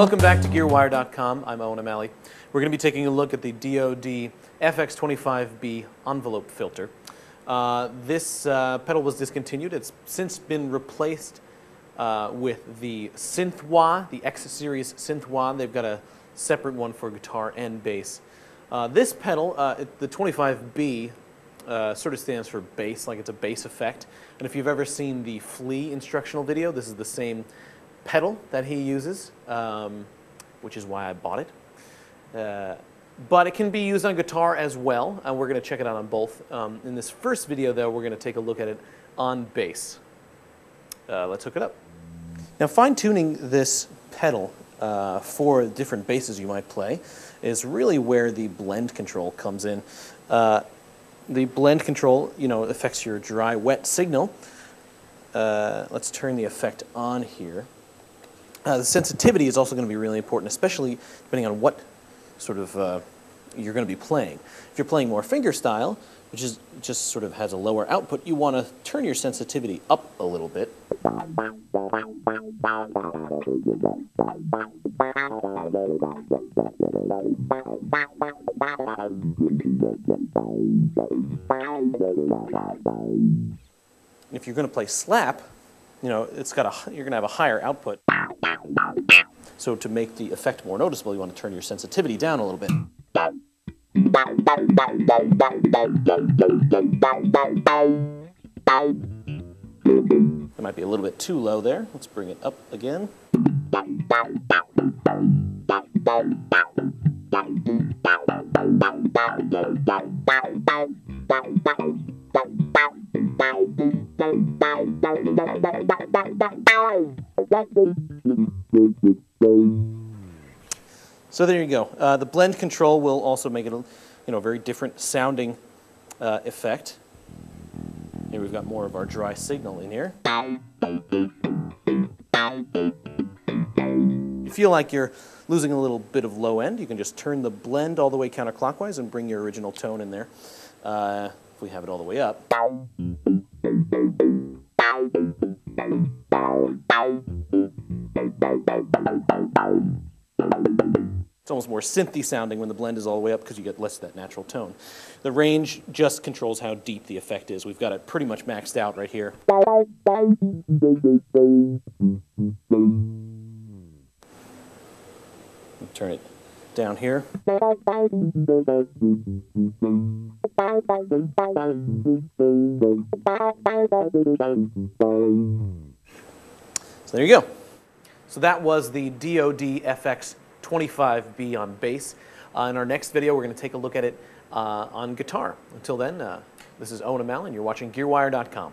Welcome back to GearWire.com. I'm Owen O'Malley. We're going to be taking a look at the DoD FX25B envelope filter. Uh, this uh, pedal was discontinued. It's since been replaced uh, with the Synth-Wah, the X series Synth-Wah. They've got a separate one for guitar and bass. Uh, this pedal, uh, the 25B, uh, sort of stands for bass, like it's a bass effect. And if you've ever seen the Flea instructional video, this is the same pedal that he uses, um, which is why I bought it. Uh, but it can be used on guitar as well, and we're going to check it out on both. Um, in this first video, though, we're going to take a look at it on bass. Uh, let's hook it up. Now, fine-tuning this pedal uh, for different basses you might play is really where the blend control comes in. Uh, the blend control, you know, affects your dry-wet signal. Uh, let's turn the effect on here. Uh, the sensitivity is also going to be really important, especially depending on what sort of uh, you're going to be playing. If you're playing more finger style, which is just sort of has a lower output, you want to turn your sensitivity up a little bit. If you're going to play slap, you know, it's got a, you're going to have a higher output. So to make the effect more noticeable, you want to turn your sensitivity down a little bit. It might be a little bit too low there. Let's bring it up again. So there you go. Uh, the blend control will also make it a you know, very different sounding uh, effect. Here we've got more of our dry signal in here. you feel like you're losing a little bit of low end, you can just turn the blend all the way counterclockwise and bring your original tone in there. Uh, if we have it all the way up. It's almost more synthy sounding when the blend is all the way up because you get less of that natural tone. The range just controls how deep the effect is. We've got it pretty much maxed out right here. Turn it down here. So there you go. So that was the DoD FX 25B on bass. Uh, in our next video, we're going to take a look at it uh, on guitar. Until then, uh, this is Owen O'Malley, and you're watching GearWire.com.